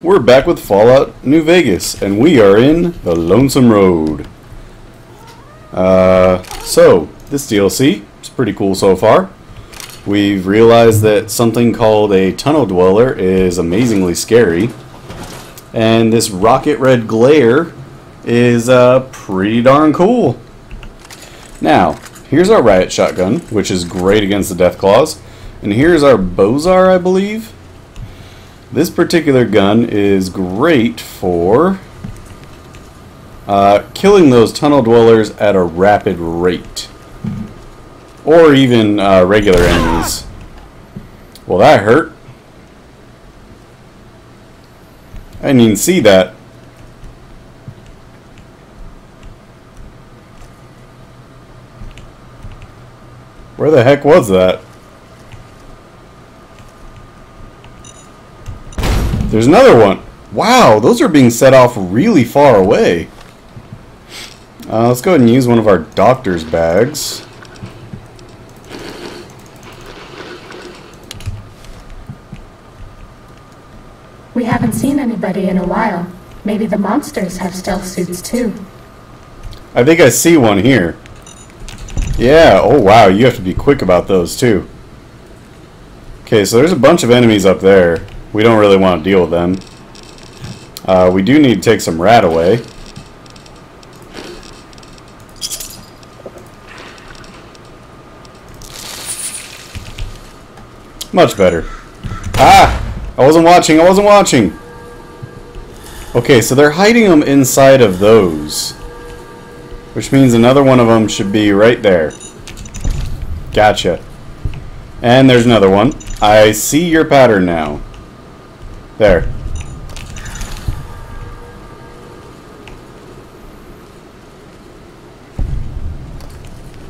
We're back with Fallout New Vegas, and we are in the Lonesome Road. Uh, so, this DLC is pretty cool so far. We've realized that something called a Tunnel Dweller is amazingly scary. And this rocket red glare is uh, pretty darn cool. Now, here's our riot shotgun, which is great against the Deathclaws. And here's our Bozar, I believe. This particular gun is great for uh, killing those tunnel dwellers at a rapid rate. Or even uh, regular enemies. Well, that hurt. I didn't even see that. Where the heck was that? There's another one. Wow, those are being set off really far away. Uh, let's go ahead and use one of our doctor's bags. We haven't seen anybody in a while. Maybe the monsters have stealth suits too. I think I see one here. Yeah, oh wow, you have to be quick about those too. Okay, so there's a bunch of enemies up there. We don't really want to deal with them. Uh, we do need to take some RadAway. Much better. Ah! I wasn't watching, I wasn't watching! Okay, so they're hiding them inside of those. Which means another one of them should be right there. Gotcha. And there's another one. I see your pattern now. There.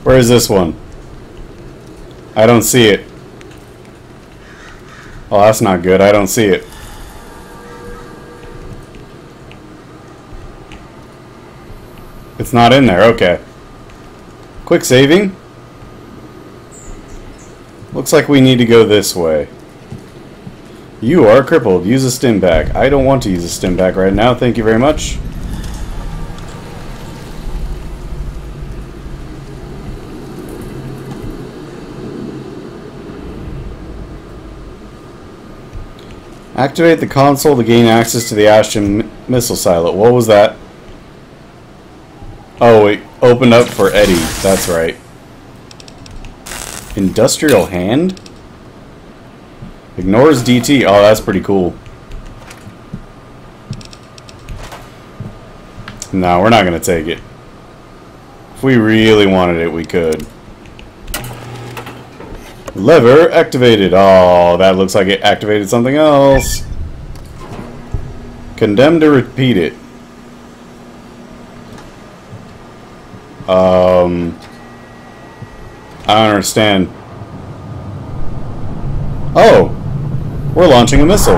Where is this one? I don't see it. Oh, that's not good. I don't see it. It's not in there. Okay. Quick saving. Looks like we need to go this way. You are crippled. Use a stim pack. I don't want to use a stim pack right now. Thank you very much. Activate the console to gain access to the Ashton missile silo. What was that? Oh, it opened up for Eddie. That's right. Industrial hand? Ignores DT. Oh, that's pretty cool. No, we're not going to take it. If we really wanted it, we could. Lever activated. Oh, that looks like it activated something else. Condemned to repeat it. Um, I don't understand. Oh, we're launching a missile.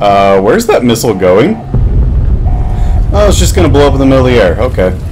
Uh, where's that missile going? Oh, it's just gonna blow up in the middle of the air. Okay.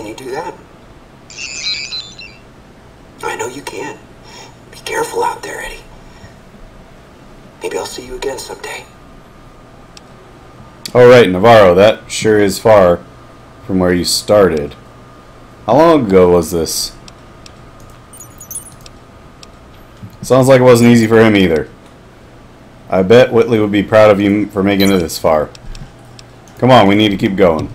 Can you do that? I know you can. Be careful out there, Eddie. Maybe I'll see you again someday. Alright, Navarro, that sure is far from where you started. How long ago was this? Sounds like it wasn't easy for him either. I bet Whitley would be proud of you for making it this far. Come on, we need to keep going.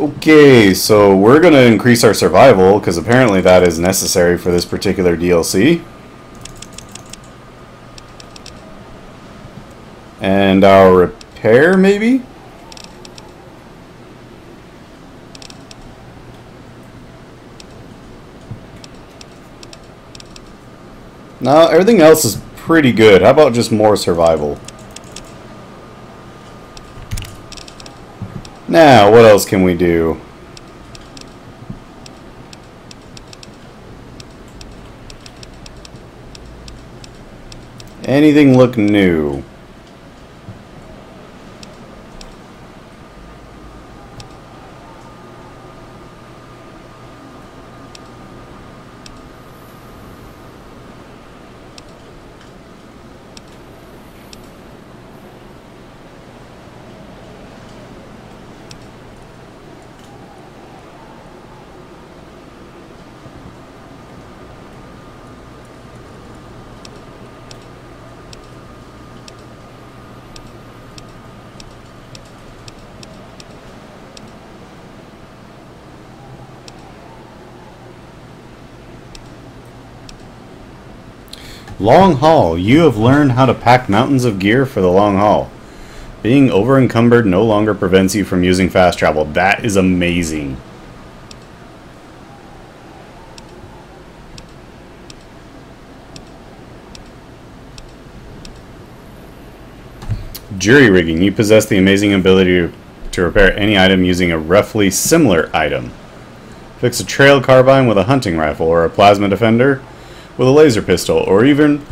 Okay, so we're going to increase our survival, because apparently that is necessary for this particular DLC. And our repair, maybe? No, everything else is pretty good. How about just more survival? Now, what else can we do? Anything look new? Long haul. You have learned how to pack mountains of gear for the long haul. Being over encumbered no longer prevents you from using fast travel. That is amazing. Jury rigging. You possess the amazing ability to, to repair any item using a roughly similar item. Fix a trail carbine with a hunting rifle or a plasma defender with a laser pistol, or even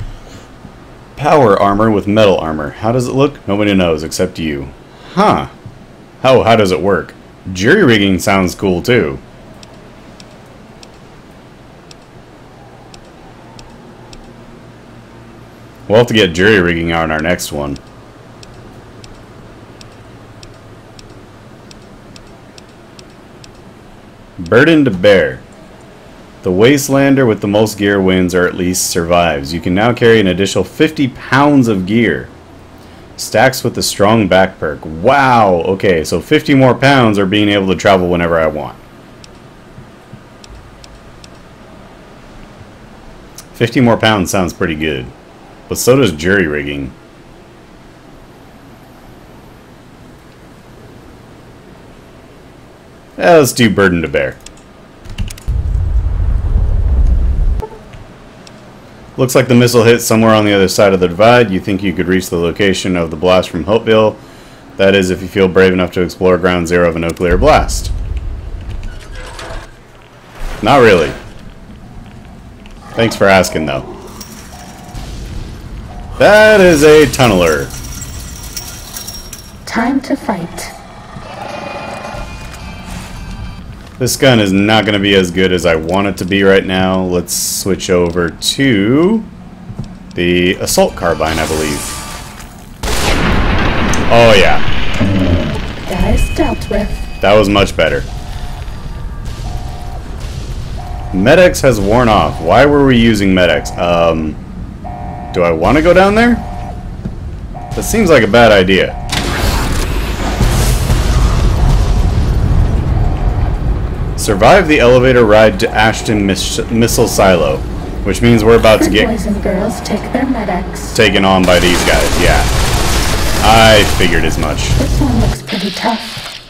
power armor with metal armor. How does it look? Nobody knows except you. Huh. How, how does it work? Jury rigging sounds cool too. We'll have to get jury rigging on our next one. Burden to bear. The Wastelander with the most gear wins or at least survives. You can now carry an additional 50 pounds of gear. Stacks with the strong back perk. Wow! Okay, so 50 more pounds are being able to travel whenever I want. 50 more pounds sounds pretty good. But so does jury rigging. Yeah, let's do burden to bear. Looks like the missile hit somewhere on the other side of the divide. You think you could reach the location of the blast from Hopeville. That is if you feel brave enough to explore ground zero of a nuclear blast. Not really. Thanks for asking, though. That is a tunneler. Time to fight. This gun is not going to be as good as I want it to be right now. Let's switch over to the assault carbine, I believe. Oh, yeah. That is dealt with. That was much better. Med-X has worn off. Why were we using Med-X? Um, do I want to go down there? That seems like a bad idea. Survive the elevator ride to Ashton Miss Missile Silo, which means we're about to get girls take their Med-X. taken on by these guys. Yeah. I figured as much. This one looks pretty tough.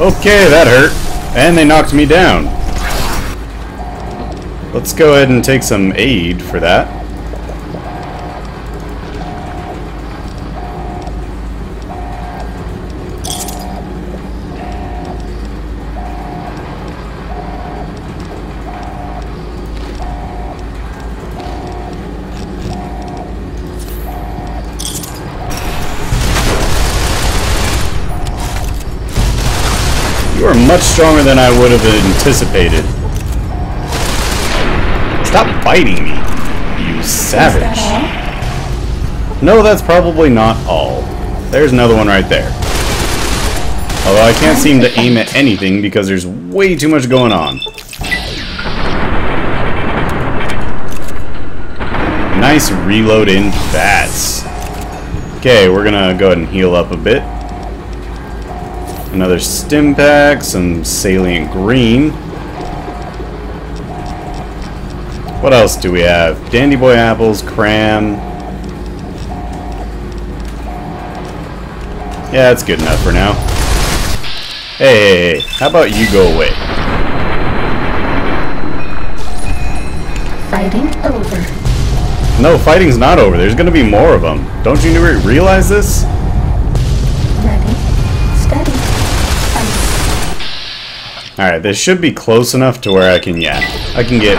Okay, that hurt. And they knocked me down. Let's go ahead and take some aid for that. Much stronger than I would have anticipated. Stop biting me, you savage. No, that's probably not all. There's another one right there. Although I can't seem to aim at anything because there's way too much going on. Nice reload in bats. Okay, we're gonna go ahead and heal up a bit. Another stim pack, some salient green. What else do we have? Dandy Boy apples, cram. Yeah, that's good enough for now. Hey, how about you go away? Fighting over. No, fighting's not over. There's gonna be more of them. Don't you realize this? Alright, this should be close enough to where I can, yeah, I can get